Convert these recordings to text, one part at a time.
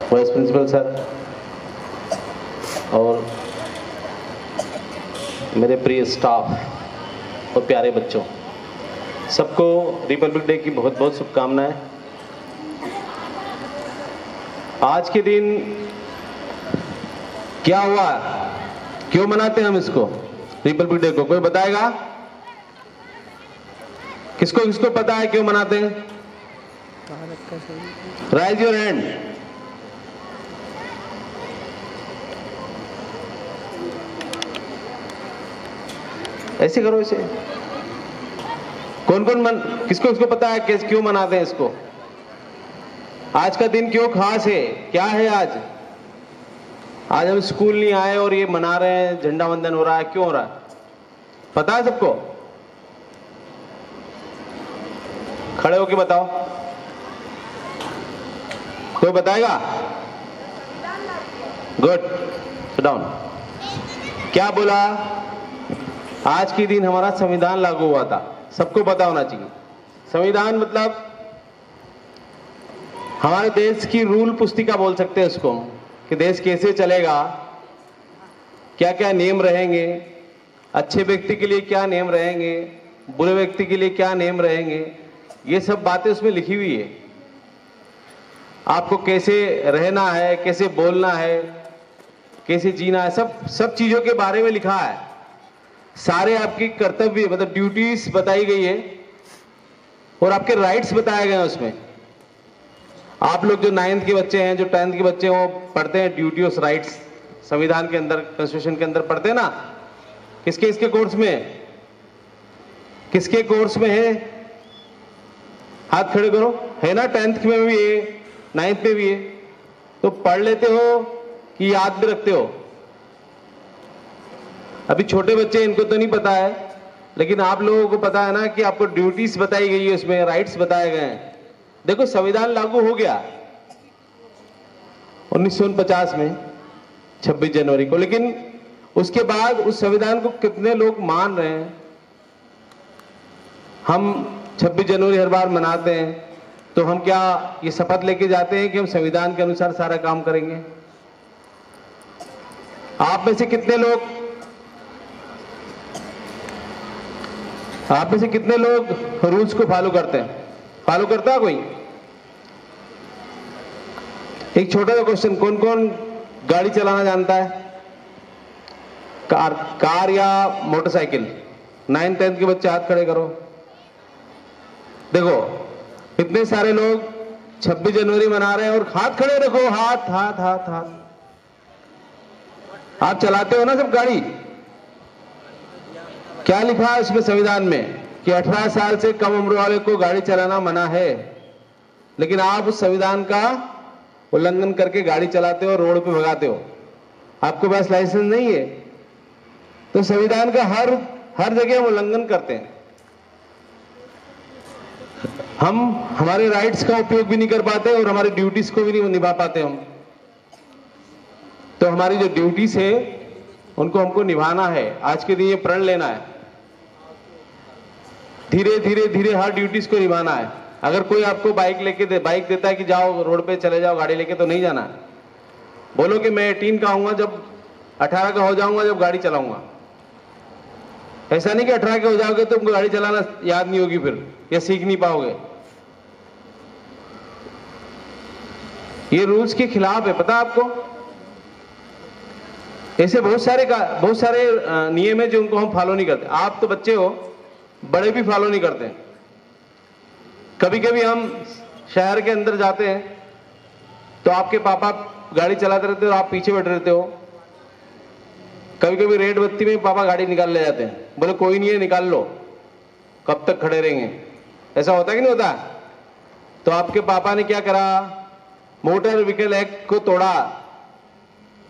Vice principal sir और मेरे प्रिय स्टाफ और प्यारे बच्चों, सबको रिपब्लिक डे की बहुत बहुत शुभकामनाएँ। आज के दिन क्या हुआ? क्यों मनाते हैं हम इसको? रिपब्लिक डे को कोई बताएगा? किसको किसको पता है क्यों मनाते हैं? राइज योर हैंड ऐसे करो इसे। कौन कौन मन, किसको किसको पता है कैसे, क्यों मनाते हैं इसको? आज का दिन क्यों खास है? क्या है आज? आज हम स्कूल नहीं आए और ये मना रहे हैं, झंडा वंदन हो रहा है, क्यों हो रहा है? पता है सबको? खड़े होके बताओ। कोई बताएगा? गुड डाउन क्या बोला? आज के दिन हमारा संविधान लागू हुआ था। सबको पता होना चाहिए। संविधान मतलब हमारे देश की रूल पुस्तिका बोल सकते हैं उसको, कि देश कैसे चलेगा क्या क्या नियम रहेंगे, अच्छे व्यक्ति के लिए क्या नियम रहेंगे, बुरे व्यक्ति के लिए क्या नियम रहेंगे, ये सब बातें उसमें लिखी हुई है। आपको कैसे रहना है, कैसे बोलना है, कैसे जीना है, सब सब चीज़ों के बारे में लिखा है। सारे आपकी कर्तव्य मतलब ड्यूटीज़ बताई गई है और आपके राइट्स बताए गए हैं उसमें। आप लोग जो नाइन्थ के बच्चे हैं, जो टेंथ के बच्चे हैं, वो पढ़ते हैं ड्यूटी ऑफ़ राइट्स संविधान के अंदर कॉन्स्टिट्यूशन के अंदर पढ़ते हैं ना? किसके इसके कोर्स में? किसके कोर्स में है? हाथ खड़े करो। है ना टेंथ में भी है नाइन्थ में भी है। तो पढ़ लेते हो कि याद भी रखते हो। अभी छोटे बच्चे, इनको तो नहीं पता है, लेकिन आप लोगों को पता है ना कि आपको ड्यूटीज़ बताई गई है, उसमें राइट्स बताए गए हैं। देखो, संविधान लागू हो गया उन्नीस सौ पचास में 26 जनवरी को, लेकिन उसके बाद उस संविधान को कितने लोग मान रहे हैं? हम 26 जनवरी हर बार मनाते हैं तो हम क्या ये शपथ लेके जाते हैं कि हम संविधान के अनुसार सारा काम करेंगे? आप में से कितने लोग आप में से कितने लोग रूल्स को फॉलो करते हैं? फॉलो करता है कोई? एक छोटा सा क्वेश्चन कौन कौन गाड़ी चलाना जानता है? कार कार या मोटरसाइकिल नाइन टेंथ के बच्चे हाथ खड़े करो। देखो, इतने सारे लोग 26 जनवरी मना रहे हैं और हाथ खड़े रखो हाथ हाथ हाथ हाथ। आप चलाते हो ना सब गाड़ी? क्या लिखा है उसमें संविधान में कि 18 साल से कम उम्र वाले को गाड़ी चलाना मना है? लेकिन आप उस संविधान का उल्लंघन करके गाड़ी चलाते हो, रोड पे भगाते हो। आपके पास लाइसेंस नहीं है। तो संविधान का हर हर जगह हम उल्लंघन करते हैं। हम हमारे राइट्स का उपयोग भी नहीं कर पाते और हमारी ड्यूटीज़ को भी नहीं निभा पाते हम। तो हमारी जो ड्यूटीज़ है, उनको हमको निभाना है। आज के दिन ये प्रण लेना है। धीरे धीरे धीरे हर ड्यूटीज़ को निभाना है। अगर कोई आपको बाइक लेके दे बाइक देता है कि जाओ रोड पे चले जाओ, गाड़ी लेके तो नहीं जाना है। बोलो कि मैं एटीन का आऊँगा जब अठारह का हो जाऊँगा, जब गाड़ी चलाऊँगा। ऐसा नहीं कि अठारह के हो जाओगे तो तुमको गाड़ी चलाना याद नहीं होगी फिर, या सीख नहीं पाओगे। ये रूल्स के खिलाफ है, पता आपको? ऐसे बहुत सारे बहुत सारे नियम है जो उनको हम फॉलो नहीं करते। आप तो बच्चे हो बड़े भी फॉलो नहीं करते। कभी कभी हम शहर के अंदर जाते हैं तो आपके पापा गाड़ी चलाते रहते हो, आप पीछे बैठे रहते हो। कभी कभी रेड बत्ती में पापा गाड़ी निकाल ले जाते हैं। बोले, कोई नहीं है, निकाल लो। कब तक खड़े रहेंगे? ऐसा होता कि नहीं होता? तो आपके पापा ने क्या करा? मोटर व्हीकल एक्ट को तोड़ा।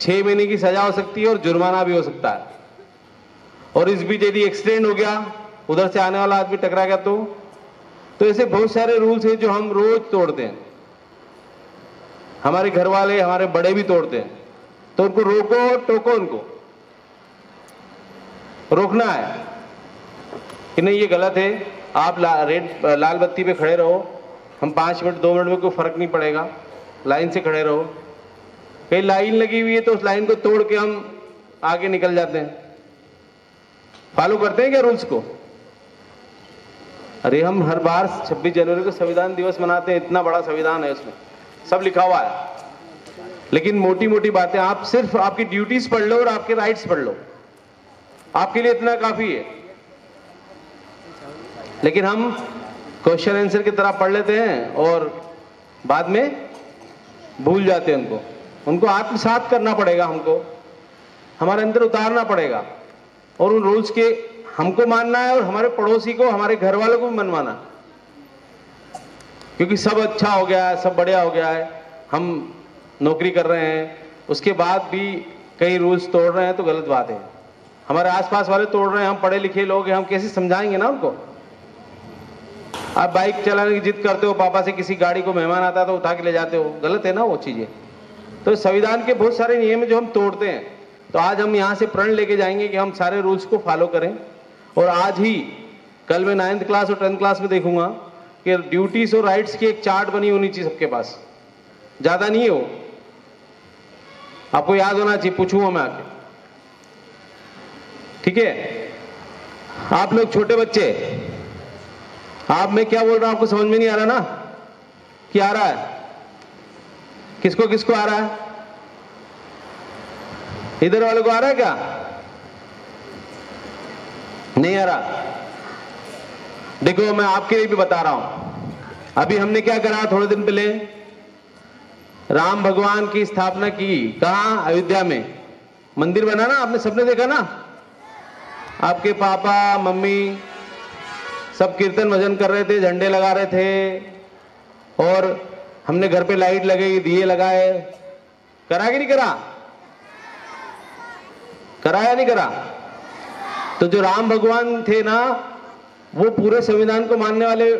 छह महीने की सजा हो सकती है और जुर्माना भी हो सकता है। और इस बीच यदि एक्सीडेंट हो गया उधर से आने वाला आदमी टकरा गया तो? तो ऐसे बहुत सारे रूल्स हैं जो हम रोज तोड़ते हैं। हमारे घर वाले हमारे बड़े भी तोड़ते हैं। तो उनको रोको और टोको उनको। रोकना है। कि नहीं ये गलत है। आप ला, रेड लाल बत्ती पे खड़े रहो। हम पाँच मिनट दो मिनट में कोई फ़र्क नहीं पड़ेगा। लाइन से खड़े रहो। कहीं लाइन लगी हुई है तो उस लाइन को तोड़ के हम आगे निकल जाते हैं। फॉलो करते हैं क्या रूल्स को? अरे हम हर बार 26 जनवरी को संविधान दिवस मनाते हैं, इतना बड़ा संविधान है उसमें। सब लिखा हुआ है। लेकिन मोटी मोटी बातें, आप सिर्फ़ आपकी ड्यूटीज़ पढ़ लो और आपके राइट्स पढ़ लो। आपके लिए इतना काफ़ी है। लेकिन हम क्वेश्चन आंसर की तरह पढ़ लेते हैं और बाद में भूल जाते हैं उनको। उनको आत्मसात करना पड़ेगा हमको। हमारे अंदर उतारना पड़ेगा। और उन रूल्स के हमको मानना है और हमारे पड़ोसी को, हमारे घर वालों को भी मनवाना। क्योंकि सब अच्छा हो गया है, सब बढ़िया हो गया है। हम नौकरी कर रहे हैं। उसके बाद भी कई रूल्स तोड़ रहे हैं तो गलत बात है। हमारे आसपास वाले तोड़ रहे हैं, हम पढ़े लिखे लोग हैं, हम कैसे समझाएँगे ना उनको? आप बाइक चलाने की जिद करते हो, पापा से किसी गाड़ी को मेहमान आता है तो उठा के ले जाते हो। गलत है ना वो चीज़ें। तो संविधान के बहुत सारे नियम जो हम तोड़ते हैं। तो आज हम यहाँ से प्रण लेके जाएँगे कि हम सारे रूल्स को फॉलो करें। और आज ही, कल मैं नाइन्थ क्लास और टेंथ क्लास में देखूँगा कि ड्यूटीज़ और राइट्स की एक चार्ट बनी होनी चाहिए सबके पास। ज़्यादा नहीं हो आपको याद होना चाहिए, पूछूँगा मैं आके। ठीक है? आप लोग छोटे बच्चे, आप मैं क्या बोल रहा हूँ, आपको समझ में नहीं आ रहा ना? क्या आ रहा है? किसको किसको आ रहा है? इधर वाले को आ रहा है क्या? नहीं रहा। देखो, मैं आपके लिए भी बता रहा हूँ। अभी हमने क्या करा? थोड़े दिन पहले राम भगवान की स्थापना की। कहा? अयोध्या में। मंदिर बना ना? आपने सबने देखा ना? आपके पापा, मम्मी सब कीर्तन भजन कर रहे थे, झंडे लगा रहे थे और हमने घर पे लाइट लगाई, दिए लगाए। करा कि नहीं करा? कराया नहीं करा? तो जो राम भगवान थे ना, वो पूरे संविधान को मानने वाले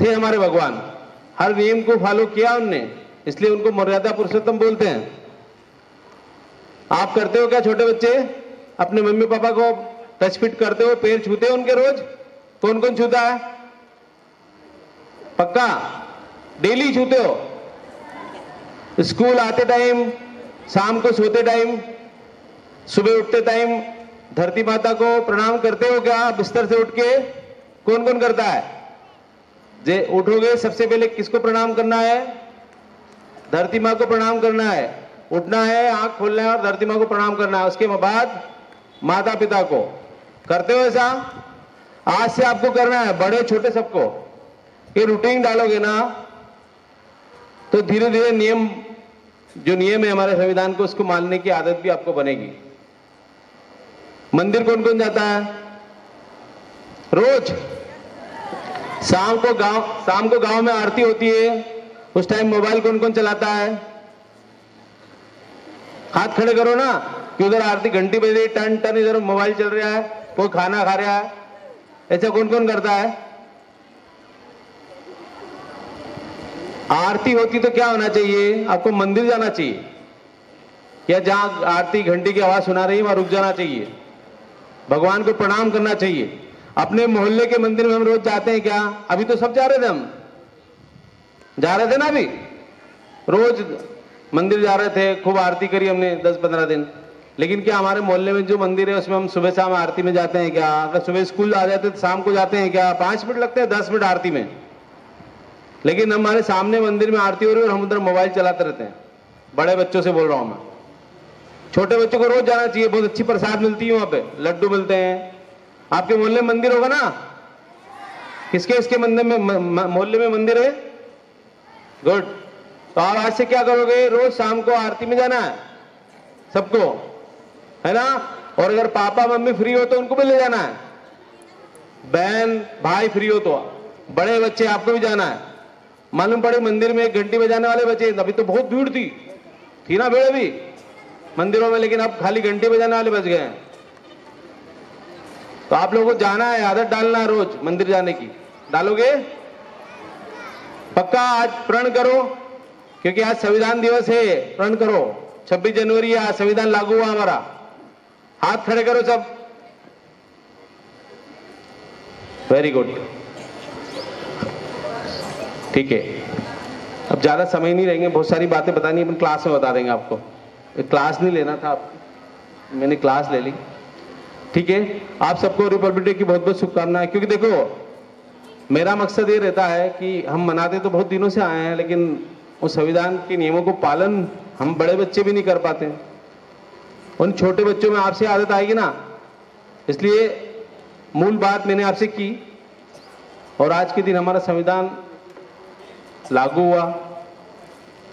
थे हमारे भगवान। हर नियम को फॉलो किया उनने, इसलिए उनको मर्यादा पुरुषोत्तम बोलते हैं। आप करते हो क्या छोटे बच्चे? अपने मम्मी पापा को टच फिट करते हो, पैर छूते हो उनके रोज? कौन कौन छूता है। पक्का? डेली छूते हो। स्कूल आते टाइम, शाम को सोते टाइम, सुबह उठते टाइम धरती माता को प्रणाम करते हो क्या बिस्तर से उठ के? कौन कौन करता है? जे उठोगे, सबसे पहले किसको प्रणाम करना है? धरती माँ को प्रणाम करना है। उठना है, आँख खोलना है और धरती माँ को प्रणाम करना है। उसके बाद माता पिता को। करते हो ऐसा? आज से आपको करना है, बड़े, छोटे सबको। ये रूटीन डालोगे ना तो धीरे धीरे नियम, जो नियम है हमारे संविधान को, उसको मानने की आदत भी आपको बनेगी। मंदिर कौन कौन जाता है? रोज। शाम को गाँव, शाम को गाँव में आरती होती है। उस टाइम मोबाइल कौन कौन चलाता है? हाथ खड़े करो ना, कि उधर आरती घंटी बज रही टन टन, इधर मोबाइल चल रहा है, कोई खाना खा रहा है। ऐसा कौन कौन करता है? आरती होती तो क्या होना चाहिए? आपको मंदिर जाना चाहिए। या जहाँ आरती घंटी की आवाज़ सुना रही है, वहाँ रुक जाना चाहिए। भगवान को प्रणाम करना चाहिए। अपने मोहल्ले के मंदिर में हम रोज जाते हैं क्या? अभी तो सब जा रहे थे हम। जा रहे थे ना अभी? रोज मंदिर जा रहे थे, खूब आरती करी हमने दस पंद्रह दिन। लेकिन क्या हमारे मोहल्ले में जो मंदिर है, उसमें हम सुबह शाम आरती में जाते हैं क्या? अगर सुबह स्कूल आ जाते तो शाम को जाते हैं क्या? पाँच मिनट लगते हैं, दस मिनट आरती में। लेकिन हमारे सामने मंदिर में आरती हो रही है और हम उधर मोबाइल चलाते रहते हैं। बड़े बच्चों से बोल रहा हूँ मैं। छोटे बच्चों को रोज जाना चाहिए, बहुत अच्छी प्रसाद मिलती है वहाँ पे, लड्डू मिलते हैं। आपके मोहल्ले में मंदिर होगा ना? किसके इसके मंदिर में मोहल्ले में मंदिर है? गुड तो आप आज से क्या करोगे? रोज शाम को आरती में जाना है, सबको, है ना? और अगर पापा, मम्मी फ्री हो तो उनको भी ले जाना है। बहन, भाई फ्री हो तो बड़े बच्चे आपको भी जाना है। मालूम पड़े मंदिर में एक घंटी बजाने वाले बच्चे, अभी तो बहुत भीड़ थी। थी ना भीड़ अभी? मंदिरों में, लेकिन अब खाली घंटी बजाने वाले बच गए तो आप लोगों को जाना है, आदत डालना है रोज मंदिर जाने की। डालोगे? पक्का आज प्रण करो, क्योंकि आज संविधान दिवस है, प्रण करो। 26 जनवरी आज संविधान लागू हुआ हमारा। हाथ खड़े करो सब। वेरी गुड ठीक है। अब ज़्यादा समय नहीं रहेंगे, बहुत सारी बातें बतानी अपन क्लास में बता देंगे आपको। क्लास नहीं लेना था आपको। मैंने क्लास ले ली। ठीक है? आप सबको रिपब्लिक डे की बहुत बहुत शुभकामनाएँ। क्योंकि देखो, मेरा मकसद ये रहता है कि हम मनाते तो बहुत दिनों से आए हैं, लेकिन उस संविधान के नियमों को पालन हम बड़े बच्चे भी नहीं कर पाते। उन छोटे बच्चों में आपसे आदत आएगी ना? इसलिए मूल बात मैंने आपसे की, और आज के दिन हमारा संविधान लागू हुआ।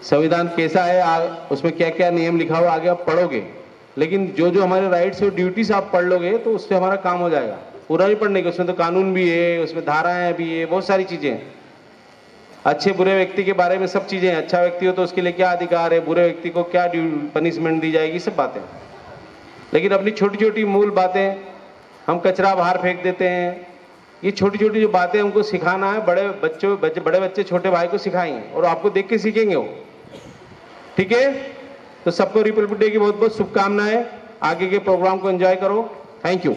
संविधान कैसा है आ, उसमें क्या क्या नियम लिखा हुआ आगे आप पढ़ोगे। लेकिन जो जो हमारे राइट्स और ड्यूटीज़ आप पढ़ लोगे तो उससे हमारा काम हो जाएगा। पूरा नहीं पढ़ने का उसमें तो कानून भी है उसमें धाराएँ भी है बहुत सारी चीज़ें हैं। अच्छे बुरे व्यक्ति के बारे में सब चीज़ें हैं। अच्छा व्यक्ति हो तो उसके लिए क्या अधिकार है बुरे व्यक्ति को क्या पनिशमेंट दी जाएगी सब बातें लेकिन अपनी छोटी छोटी मूल बातें हम कचरा बाहर फेंक देते हैं। ये छोटी छोटी जो बातें हमको सिखाना है बड़े बच्चों बच्चे बड़े बच्चे छोटे भाई को सिखाएँगे और आपको देख के सीखेंगे वो। ठीक है? तो सबको रिपब्लिक डे की बहुत बहुत शुभकामनाएँ। आगे के प्रोग्राम को एंजॉय करो। Thank you